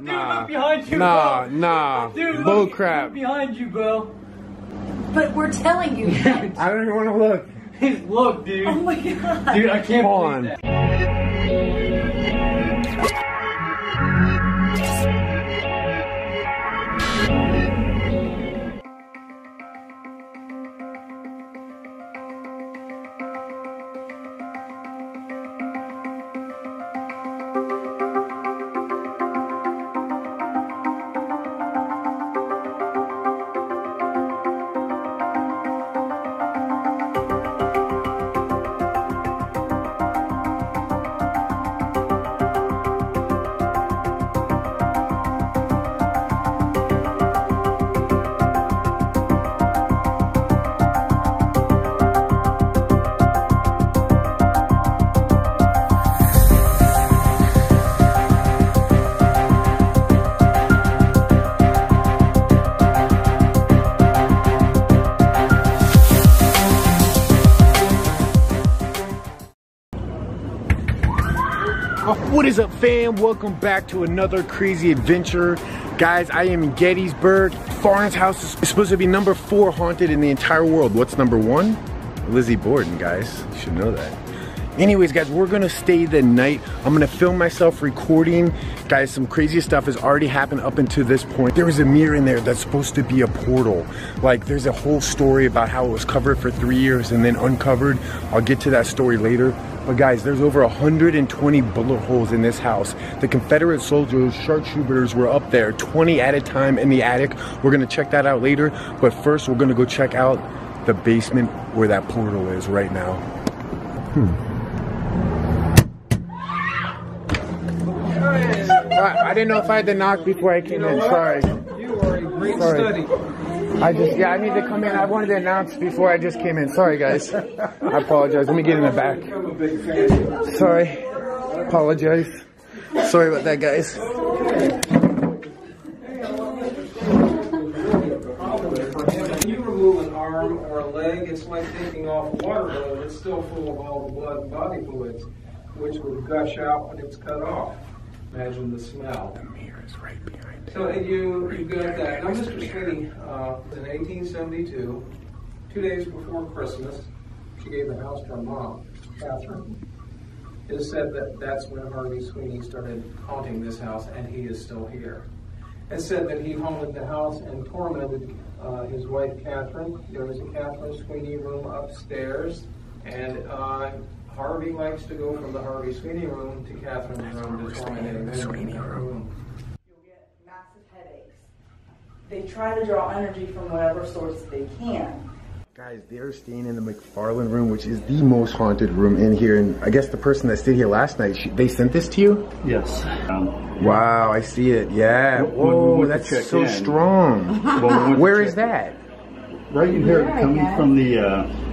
Nah. look behind you, Nah, bro. nah. Dude, Bull look, crap. look behind you, bro. But we're telling you. I don't even want to look. look, dude. oh my god. Dude, I can't Hold believe on. that. What is up fam? Welcome back to another crazy adventure. Guys, I am in Gettysburg. Farn's house is supposed to be number four haunted in the entire world. What's number one? Lizzie Borden, guys. You should know that. Anyways, guys, we're gonna stay the night. I'm gonna film myself recording. Guys, some crazy stuff has already happened up until this point. There was a mirror in there that's supposed to be a portal. Like, there's a whole story about how it was covered for three years and then uncovered. I'll get to that story later. But guys, there's over 120 bullet holes in this house. The Confederate soldiers, sharpshooters were up there, 20 at a time in the attic. We're gonna check that out later. But first, we're gonna go check out the basement where that portal is right now. Hmm. I, I didn't know if I had to knock before I came in. Sorry. You are a great Sorry. study. I just, yeah, I need to come in. I wanted to announce before I just came in. Sorry, guys. I apologize. Let me get in the back. Sorry. Apologize. Sorry about that, guys. When you remove an arm or a leg, it's like taking off a water balloon. It's still full of all the blood and body fluids, which would gush out when it's cut off. Imagine the smell. The mirror is right behind. So and you you got that. Now, Mr. Sweney, uh, in 1872, two days before Christmas, she gave the house to her mom, Catherine. It is said that that's when Harvey Sweney started haunting this house, and he is still here. It's said that he haunted the house and tormented uh, his wife Catherine. There was a Catherine Sweney room upstairs, and uh, Harvey likes to go from the Harvey Sweney room to Catherine's room to torment him in the Sweney room. room. You'll get massive headaches. They try to draw energy from whatever source they can. Guys, they're staying in the McFarland room, which is the most haunted room in here. And I guess the person that stayed here last night, she, they sent this to you? Yes. Um, Wow, I see it. Yeah. When we Whoa, that's so in- strong. well, we went to Where check- is that? Right in here, Yeah, coming from the. Uh,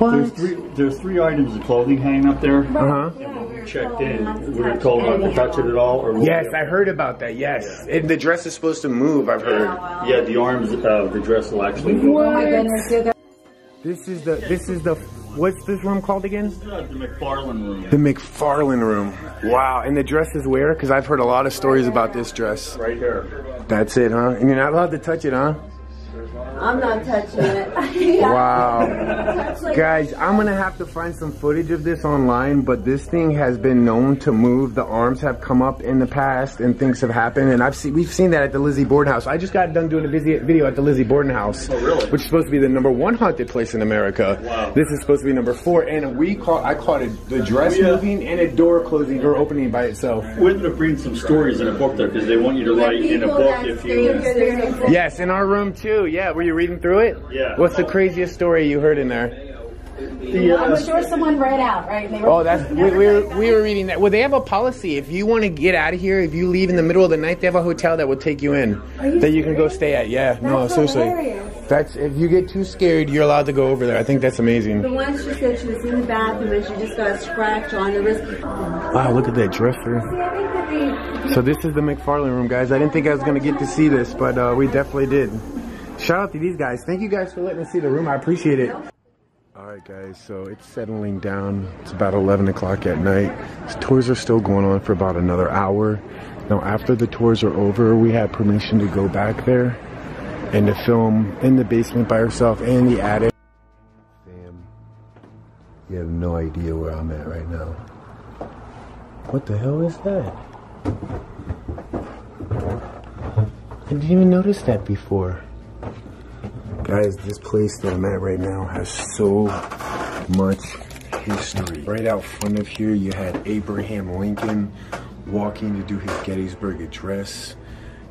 there's three. There's three items of clothing hanging up there. Uh huh. Checked in. We were told not to touch it at all. Or Yes, I heard about that. Yes, and the dress is supposed to move. I've heard. Yeah, the arms of the dress will actually move. Oh my goodness, you guys. This is the. This is the. What's this room called again? Uh, the McFarland room. The McFarland room. Wow, and the dress is where? Because I've heard a lot of stories about this dress. Right here. That's it, huh? And you're not allowed to touch it, huh? I'm not touching it. Wow. Like- Guys, I'm gonna have to find some footage of this online, but this thing has been known to move. The arms have come up in the past, and things have happened. And I've seen we've seen that at the Lizzie Borden house. I just got done doing a visi- video at the Lizzie Borden house, Oh, really? which is supposed to be the number one haunted place in America. Wow. This is supposed to be number four, and we caught I caught it the dress We, uh, moving and a door closing, door opening by itself. We ended up bring some stories in a book there because they want you to write in a book if you. here, gonna Yes, in our room too. Yeah, were you reading through it? Yeah. What's the craziest story you heard in there? The, uh, I'm sure someone read out, right? They were- Oh, that's we, we were we were reading that. Well, they have a policy. If you want to get out of here, if you leave in the middle of the night, they have a hotel that will take you in you that you can go stay at. Yeah, no, That's seriously. hilarious. That's if you get too scared, you're allowed to go over there. I think that's amazing. The one she said she was in the bathroom and she just got a scratch on the wrist. Wow, look at that dresser. So this is the McFarland room, guys. I didn't think I was gonna get to see this, but uh, we definitely did. Shout out to these guys. Thank you guys for letting me see the room. I appreciate it. All right, guys. So it's settling down. It's about 11 o'clock at night. Tours are still going on for about another hour. Now, after the tours are over, we have permission to go back there and to film in the basement by ourselves and the attic. Fam, you have no idea where I'm at right now. What the hell is that? I didn't even notice that before. Guys, this place that I'm at right now has so much history. Right out front of here, you had Abraham Lincoln walking to do his Gettysburg Address.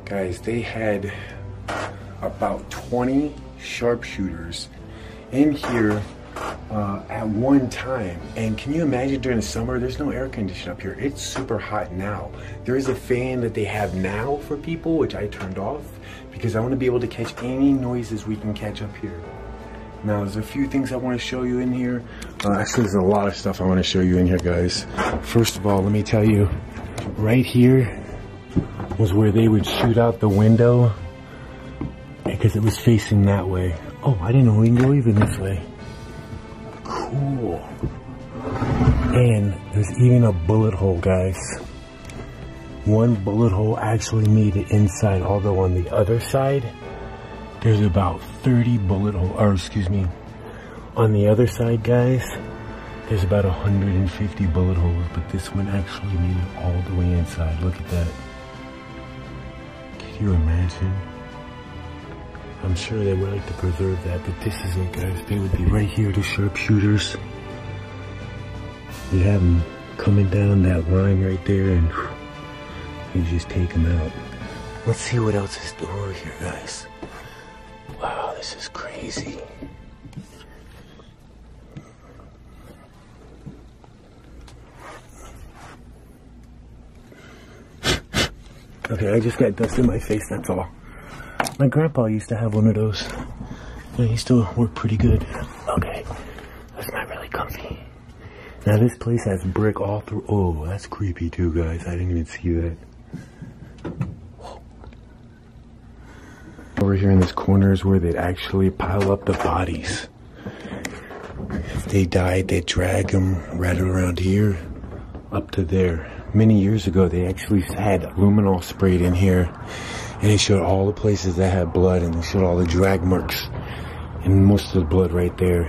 Guys, they had about 20 sharpshooters in here uh, at one time. And can you imagine during the summer, there's no air conditioning up here. It's super hot now. There is a fan that they have now for people, which I turned off because I want to be able to catch any noises we can catch up here. Now, there's a few things I want to show you in here. Uh, actually, there's a lot of stuff I want to show you in here, guys. First of all, let me tell you, right here was where they would shoot out the window because it was facing that way. Oh, I didn't know we can go even this way. Cool. And there's even a bullet hole, guys. One bullet hole actually made it inside, although on the other side, there's about 30 bullet holes, or excuse me, on the other side, guys, there's about 150 bullet holes, but this one actually made it all the way inside. Look at that. Can you imagine? I'm sure they would like to preserve that, but this is it, guys. They would be right here, the sharpshooters. You have them coming down that line right there, and you just take them out. Let's see what else is over here, guys. Wow, this is crazy. Okay, I just got dust in my face, that's all. My grandpa used to have one of those. And he still worked pretty good. Okay, that's not really comfy. Now this place has brick all through. Oh, that's creepy too, guys. I didn't even see that. Over here in this corner is where they'd actually pile up the bodies. If they died, they'd drag them right around here up to there. Many years ago, they actually had luminol sprayed in here and they showed all the places that had blood and they showed all the drag marks and most of the blood right there.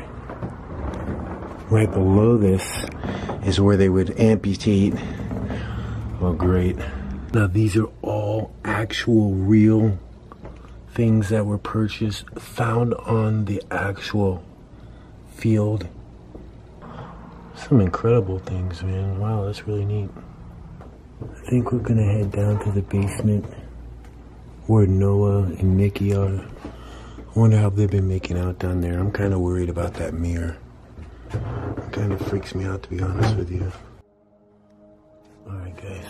Right below this is where they would amputate. Oh, great. Now, these are all actual real things that were purchased, found on the actual field. Some incredible things, man. Wow, that's really neat. I think we're gonna head down to the basement where Noah and Niki are. I wonder how they've been making out down there. I'm kind of worried about that mirror. It kind of freaks me out, to be honest with you. Alright, guys.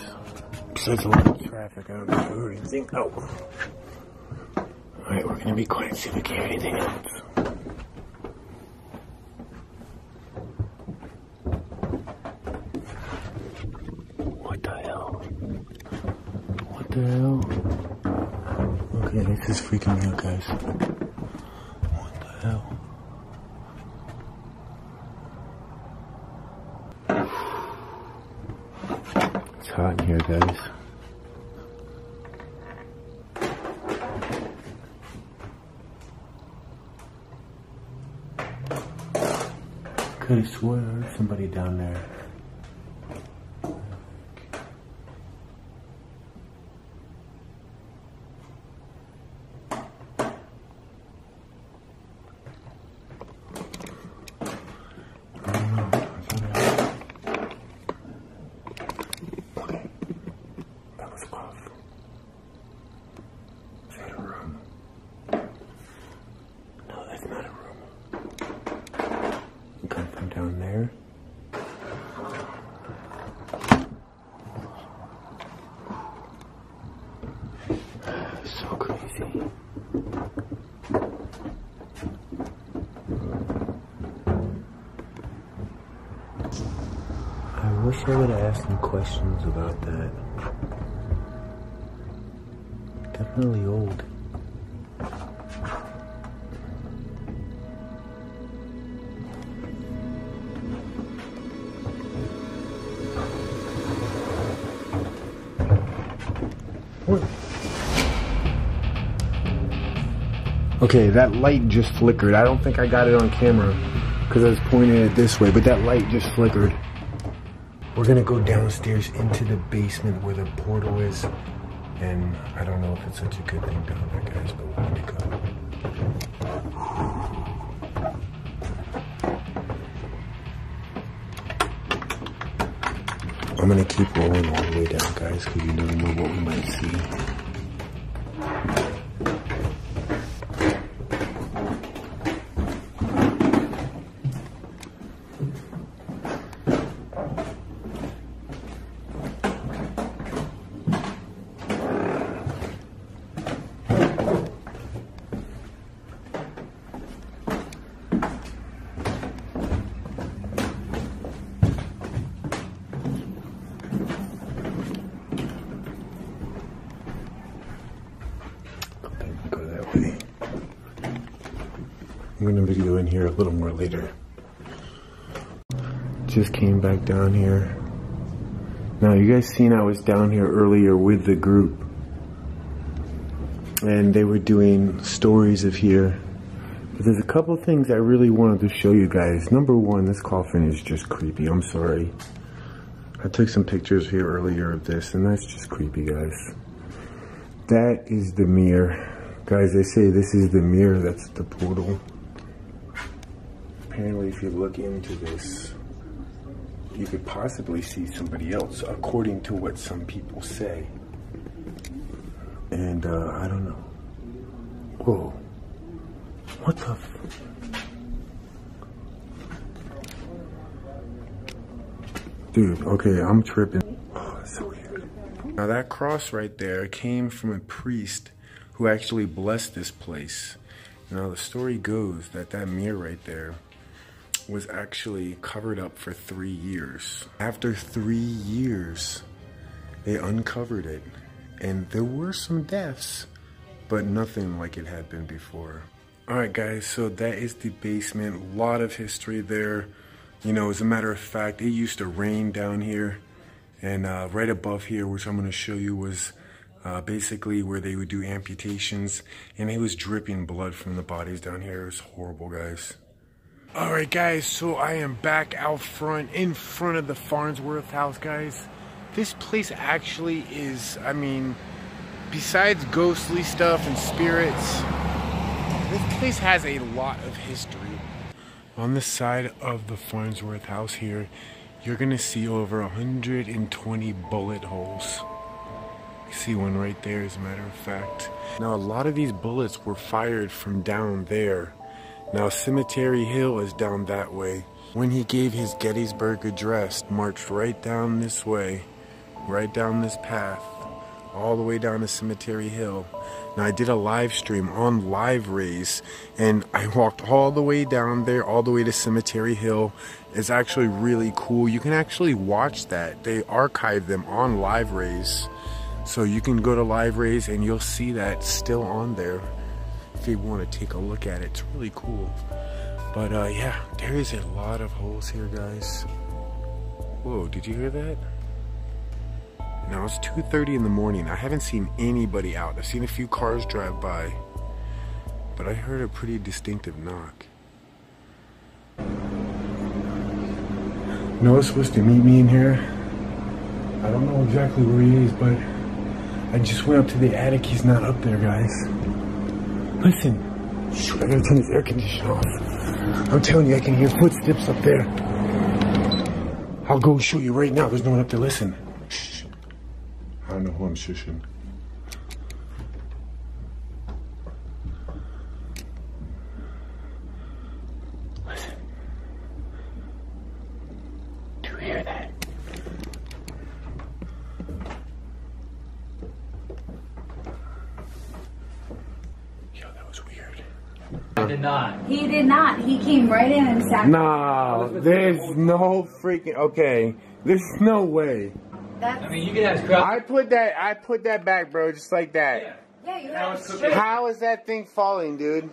Besides a lot of traffic, I don't know. Oh. Alright, we're gonna be quiet, and see if we can hear anything else. What the hell? What the hell? Okay, this is freaking me out, guys. What the hell? It's hot in here, guys. Could have swore I heard somebody down there. That was off. Is that a room? No, that's not a room. Come from down there. So crazy. I wish I would have asked some questions about that. Definitely old. Okay, that light just flickered. I don't think I got it on camera because I was pointing it this way, but that light just flickered. We're gonna go downstairs into the basement where the portal is. And I don't know if it's such a good thing down there, guys, but we're gonna go. I'm gonna keep rolling all the way down, guys, because you never know what we might see. I'm gonna video in here a little more later. Just came back down here. Now you guys seen I was down here earlier with the group. And they were doing stories of here. But there's a couple things I really wanted to show you guys. Number one, this coffin is just creepy. I'm sorry. I took some pictures here earlier of this and that's just creepy guys. That is the mirror. Guys, they say this is the mirror that's the portal apparently if you look into this, you could possibly see somebody else, according to what some people say. And uh, I don't know. Whoa. What the Dude, okay, I'm tripping. Oh, so. Now that cross right there came from a priest who actually blessed this place. Now the story goes that that mirror right there was actually covered up for three years. After three years, they uncovered it, and there were some deaths, but nothing like it had been before. All right, guys, so that is the basement. A lot of history there. You know, as a matter of fact, it used to rain down here, and uh, right above here, which I'm going to show you, was uh, basically where they would do amputations, and it was dripping blood from the bodies down here. It was horrible, guys. Alright guys, so I am back out front, in front of the Farnsworth house, guys. This place actually is, I mean, besides ghostly stuff and spirits, this place has a lot of history. On the side of the Farnsworth house here, you're gonna see over 120 bullet holes. You see one right there as a matter of fact. Now a lot of these bullets were fired from down there now Cemetery Hill is down that way. When he gave his Gettysburg address, marched right down this way, right down this path, all the way down to Cemetery Hill. Now I did a live stream on Live Raise and I walked all the way down there, all the way to Cemetery Hill. It's actually really cool. You can actually watch that. They archive them on Live Raise. So you can go to Live Raise and you'll see that still on there you want to take a look at it. It's really cool. But uh, yeah, there is a lot of holes here, guys. Whoa, did you hear that? Now it's 2.30 in the morning. I haven't seen anybody out. I've seen a few cars drive by. But I heard a pretty distinctive knock. Noah's supposed to meet me in here. I don't know exactly where he is, but I just went up to the attic. He's not up there, guys. Listen. Shoot, I gotta turn this air conditioner off. I'm telling you, I can hear footsteps up there. I'll go show you right now. There's no one up there. Listen. Shh. I don't know who I'm shushing. Listen. Do you hear that? Yo, that was weird. did not. He did not. He came right in and sat. Nah, there's no freaking okay. There's no way. That's, I mean, you can ask crowd. I put that I put that back, bro, just like that. yeah, you That had. How is that thing falling, dude?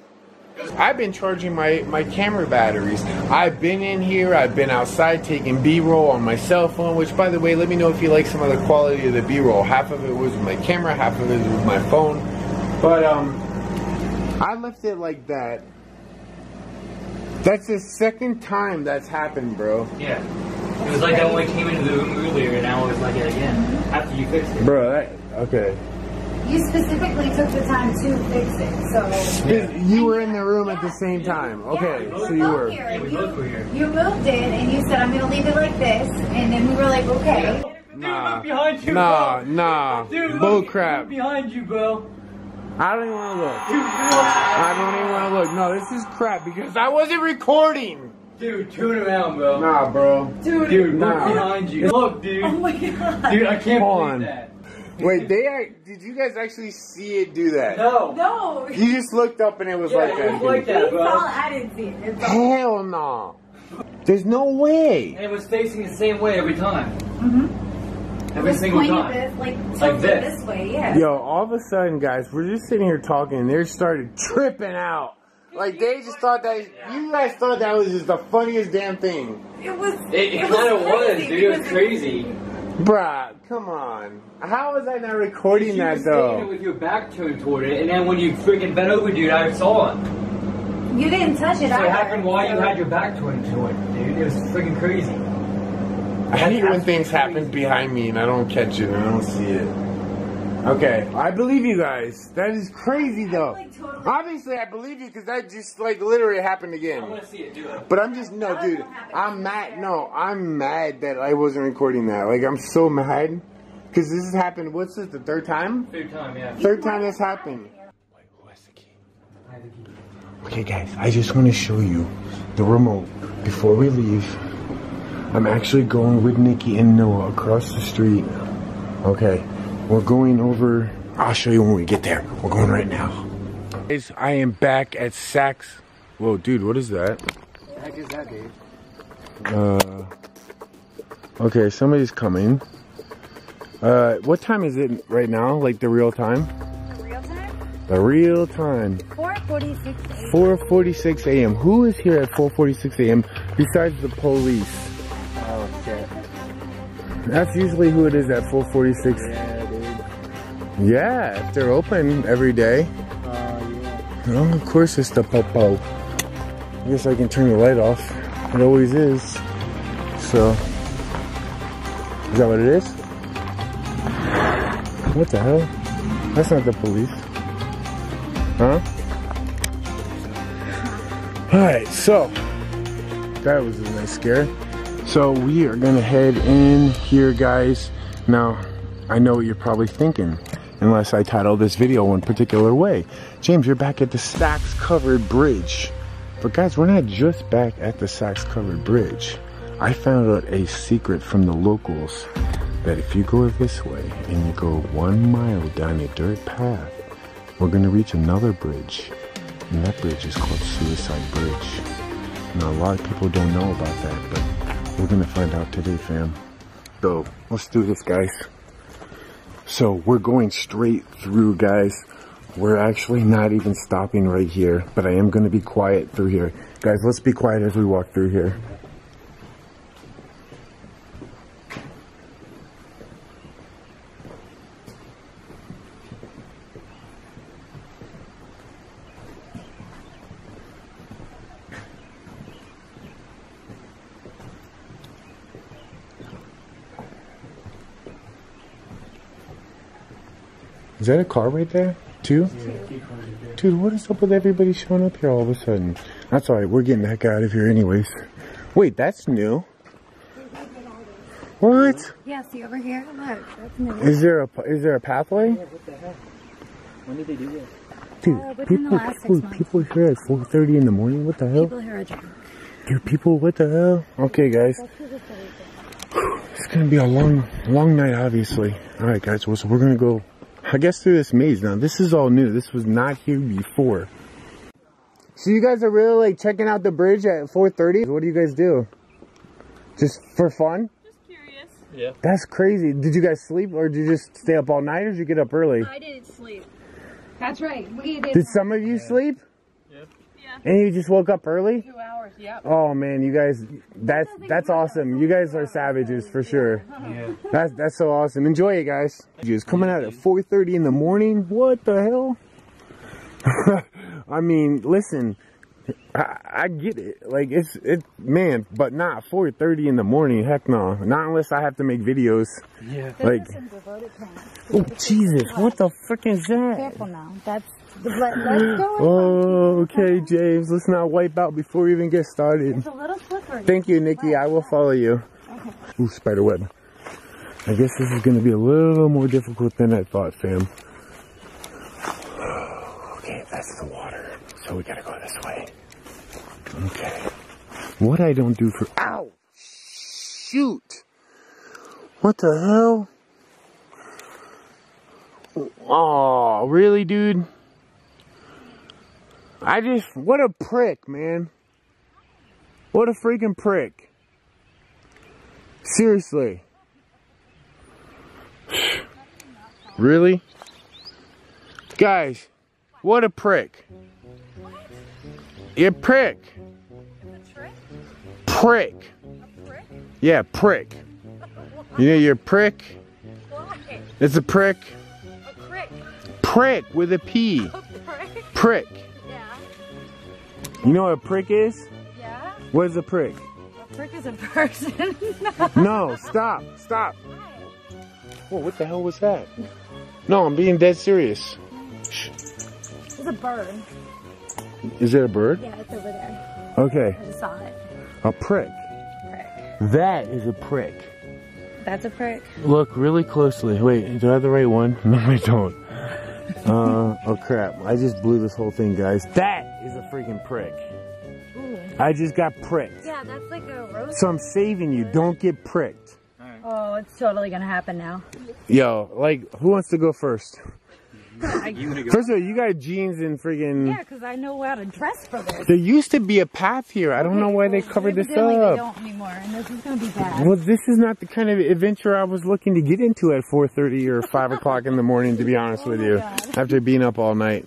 I've been charging my, my camera batteries. I've been in here, I've been outside taking B-roll on my cell phone, which by the way, let me know if you like some of the quality of the B-roll. Half of it was with my camera, half of it was with my phone. But um I left it like that. That's the second time that's happened, bro. Yeah. It was like that when we came into the room earlier, and now it's like it again. After you fixed it. Bro, that, okay. You specifically took the time to fix it, so. You were in the room at the same time. Okay, Yeah, so we you were. here, Yeah, we you- both were here. You moved in and you said, I'm gonna leave it like this, and then we were like, okay. Nah, Behind you, nah, bro. nah. Dude, Bull look, crap. Behind you, bro. I don't even want to look. I don't even want to look. No, this is crap because I wasn't recording. Dude, turn around, bro. Nah, bro. Dude, dude, nah. look behind you. Oh look, dude. Oh my god. Dude, I can't Hold believe on. that. Wait, they act- did you guys actually see it do that? No. No. You just looked up and it was Yeah, like it that. was like that, bro. saw it, I didn't see it. It's all- Hell no. There's no way. And it was facing the same way every time. Mm-hmm. Every Just single time. this, like, Like this. this way, yeah. Yo, all of a sudden, guys, we're just sitting here talking, and they started tripping out. Like they just thought that you guys thought that was just the funniest damn thing, It was. It, it was kind of was, crazy dude. It was crazy. bruh. Come on, how was I not recording You that were standing there though? with your back turned toward it, and then when you freaking bent over, dude, I saw it. You didn't touch it So either. it happened while you had your back turned toward it, dude. It was freaking crazy. I hate when things happen behind me and I don't catch it and I don't see it. Okay, I believe you guys. That is crazy though. like totally- Obviously, I believe you because that just like literally happened I again. want to see it do it. But I'm just no, dude. I'm mad. No, I'm mad that I wasn't recording that. Like I'm so mad because this has happened. What's this? The third time? Third time, yeah. Third time this happened. Wait, where's the key? I had the key. Okay, guys, I just want to show you the remote before we leave. I'm actually going with Niki and Noah across the street. Okay, we're going over. I'll show you when we get there. We're going right now. Guys, I am back at Sachs. Whoa, dude, what is that? What the heck is that, dude? Uh, okay, somebody's coming. Uh, what time is it right now? Like the real time? The Real time? The real time. 446 4:46 a.m. Who is here at 4:46 a.m. besides the police? That's usually who it is at 4:46. Yeah, dude. Yeah, if they're open every day. Uh, yeah. Well, of course it's the popo. I guess I can turn the light off. It always is. So, is that what it is? What the hell? That's not the police. Huh? Alright, so, that was a nice scare. So, we are gonna head in here, guys. Now, I know what you're probably thinking, unless I title this video one particular way. James, you're back at the Sachs Covered Bridge. But guys, we're not just back at the Sachs Covered Bridge. I found out a secret from the locals that if you go this way and you go one mile down a dirt path, we're gonna reach another bridge. And that bridge is called Suicide Bridge. Now a lot of people don't know about that, but we're gonna find out today, fam. So let's do this, guys. So we're going straight through, guys. We're actually not even stopping right here, but I am to be quiet through here. Guys, let's be quiet as we walk through here. Is that a car right there? Two? Dude, what is up with everybody showing up here all of a sudden? That's alright, we're getting the heck out of here anyways. Wait, that's new. What? Yeah, see over here? Look, that's new. Is there a is there a pathway? When did they do this? Dude, Uh, within the people six people, months. people here at 4:30 in the morning. What the hell? People here are drunk. Dude, people, what the hell? Okay, guys. It's gonna be a long, long night, obviously. All right, guys. Well, so we're gonna go, I guess, through this maze. Now, this is all new. This was not here before. So you guys are really like checking out the bridge at 4:30. What do you guys do? Just for fun? Just curious. Yeah. That's crazy. Did you guys sleep, or did you just stay up all night, or did you get up early? I didn't sleep. That's right. We did. Did some of you sleep? Yeah. And you just woke up early? Two hours, yep. Oh man, you guys, that's that's awesome. You guys are savages for sure. Yeah. That's that's so awesome. Enjoy it, guys. Just coming out at 4:30 in the morning. What the hell? I mean, listen, I, I get it. Like it's it, man, but not 4:30 in the morning. Heck no. Not unless I have to make videos. Yeah. Like, oh Jesus, what the frick is that? Careful now. That's let, let's go. Oh, okay, James. Let's not wipe out before we even get started. It's a little slippery. Thank you, Niki. I will follow you. Ooh, spider web. I guess this is going to be a little more difficult than I thought, fam. Okay, that's the water. So we got to go this way. Okay. What I don't do for... Ow! Shoot! What the hell? Oh, really, dude? I just... What a prick, man. What a freaking prick. Seriously. Really? Guys, what a prick. You prick. Prick. prick. Yeah, prick. You know you're a prick? It's a prick. Prick with a P. Prick. You know what a prick is? Yeah. What is a prick? A prick is a person. No, stop, stop. Whoa, what the hell was that? No, I'm being dead serious. it's a bird. Is it a bird? Yeah, it's over there. Okay, I just saw it. a prick. Prick. That is a prick. That's a prick. Look really closely. Wait, do I have the right one? No, I don't. Uh, oh crap. I just blew this whole thing, guys. That is a freaking prick. Ooh. I just got pricked. Yeah, that's like a rose. So I'm saving you. Don't get pricked. Oh, it's totally gonna happen now. Yo, like, who wants to go first? You gonna go? First of all, you got jeans and friggin' Yeah, because I know how to dress for this. There used to be a path here. I don't know why they covered this Evidently They up. don't anymore, and this is gonna be bad. Well, this is not the kind of adventure I was looking to get into at 4.30 or 5 o'clock in the morning, to be honest with oh you, after being up all night.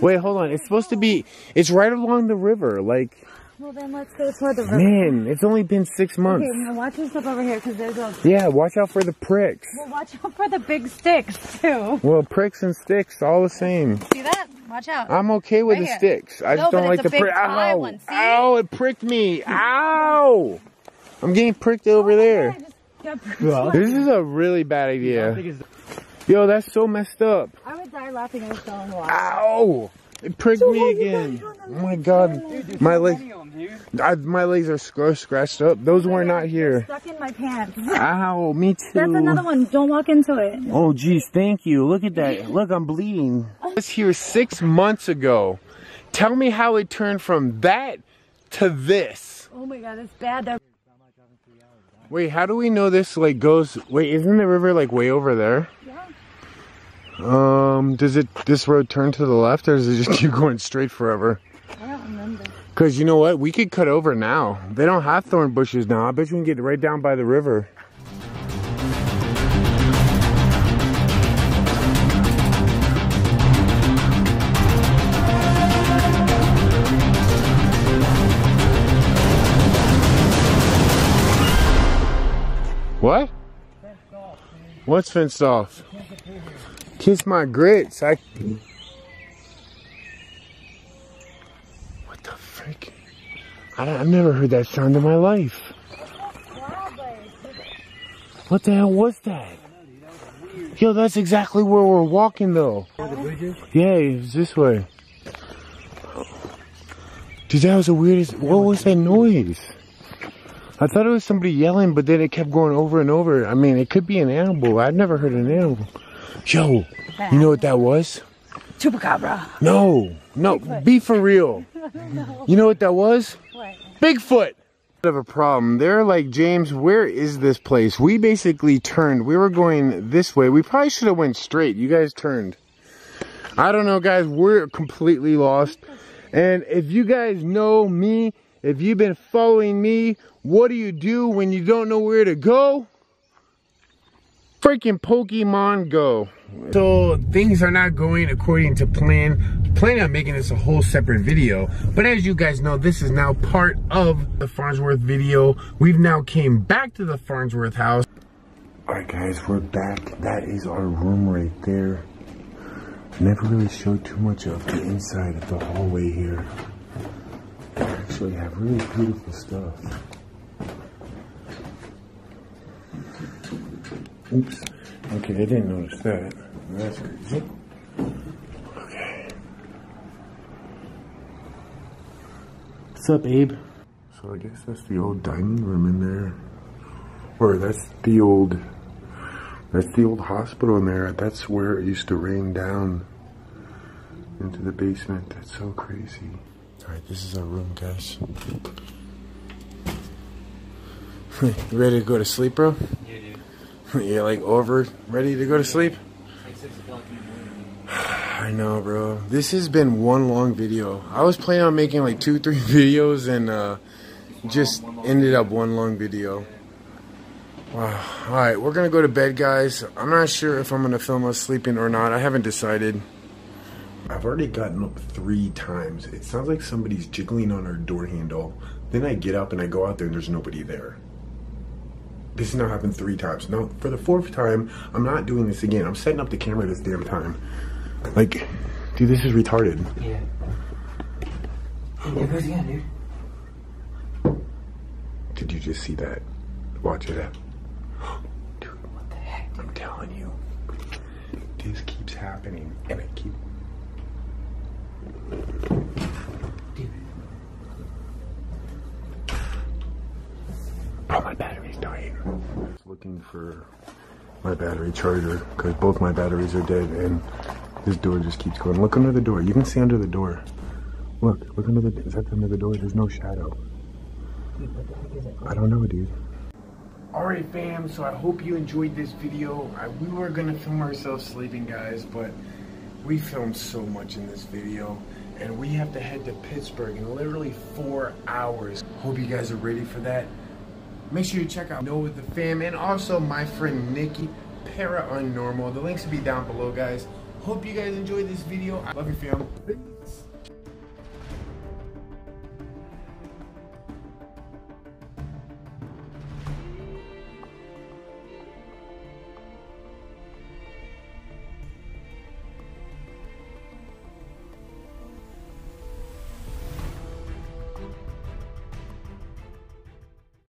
Wait, hold on. It's supposed to be, it's right along the river. Like, Well, then let's go toward the river. man, it's only been six months. Okay, now watch yourself over here, because there's a. Yeah, watch out for the pricks. Well, watch out for the big sticks too. Well, pricks and sticks, all the same. See that? Watch out. I'm okay with Right the here. sticks. I No, just don't like the a big prick. Ow! one. Ow! It pricked me. Ow! I'm getting pricked over oh, there. I just got pricked. This is a really bad idea. Yo, that's so messed up. I would die laughing at a stone in the water. Ow! It pricked me again. Oh my god. My leg, I, my legs are scr- scratched up. Those were not here. Stuck in my pants. Ow, me too. That's another one. Don't walk into it. Oh geez, thank you. Look at that. Look, I'm bleeding. I was here six months ago. Tell me how it turned from that to this. Oh my god, it's bad. They're Wait, how do we know this like goes? Wait, isn't the river like way over there? Um, does it this road turn to the left or does it just keep going straight forever? I don't remember. Cause you know what? We could cut over now. They don't have thorn bushes now. I bet you can get right down by the river. What? What's fenced off? Kiss my grits. I. What the frick? I, I've never heard that sound in my life. What the hell was that? Yo, that's exactly where we're walking though. Yeah, it's this way. Dude, that was the weirdest. What was that noise? I thought it was somebody yelling, but then it kept going over and over. I mean, it could be an animal. I've never heard an animal. Yo, you know what that was? Chupacabra. No, no, be for real. You know what that was? What? Bigfoot. Bit of a problem. They're like, James, where is this place? We basically turned. We were going this way. We probably should have went straight. You guys turned. I don't know, guys. We're completely lost. And if you guys know me, if you've been following me, what do you do when you don't know where to go? Freaking Pokemon Go. So things are not going according to plan. Planning on making this a whole separate video. But as you guys know, this is now part of the Farnsworth video. We've now came back to the Farnsworth house. All right, guys, we're back. That is our room right there. Never really showed too much of the inside of the hallway here. We actually have really beautiful stuff. Oops. Okay, I didn't notice that. That's crazy. Okay. What's up, Abe? So I guess that's the old dining room in there. Or that's the old that's the old hospital in there. That's where it used to rain down into the basement. That's so crazy. Alright, this is our room, guys. you ready to go to sleep, bro? Yeah, dude. You're like over, ready to go to sleep? It's like 6 o'clock in the morning. I know, bro. This has been one long video. I was planning on making like two, three videos and uh, just ended up one long video. Wow. All right, we're going to go to bed, guys. I'm not sure if I'm going to film us sleeping or not. I haven't decided. I've already gotten up three times. It sounds like somebody's jiggling on our door handle. Then I get up and I go out there and there's nobody there. This has now happened three times. Now, for the fourth time, I'm not doing this again. I'm setting up the camera this damn time. Like, dude, this is retarded. Yeah. There it goes again, dude. Did you just see that? Watch it. Dude, what the heck? I'm telling you. This keeps happening. And I keep. Oh, my battery's dying. Looking for my battery charger because both my batteries are dead and this door just keeps going. Look under the door. You can see under the door. Look, look under the. Is that under the door? There's no shadow. I don't know, dude. Alright fam, so I hope you enjoyed this video. I, we were gonna film ourselves sleeping guys, but we filmed so much in this video and we have to head to Pittsburgh in literally four hours. Hope you guys are ready for that. Make sure you check out Noah With The Fam and also my friend Niki, Para Unnormal. The links will be down below guys. Hope you guys enjoyed this video. I love you fam.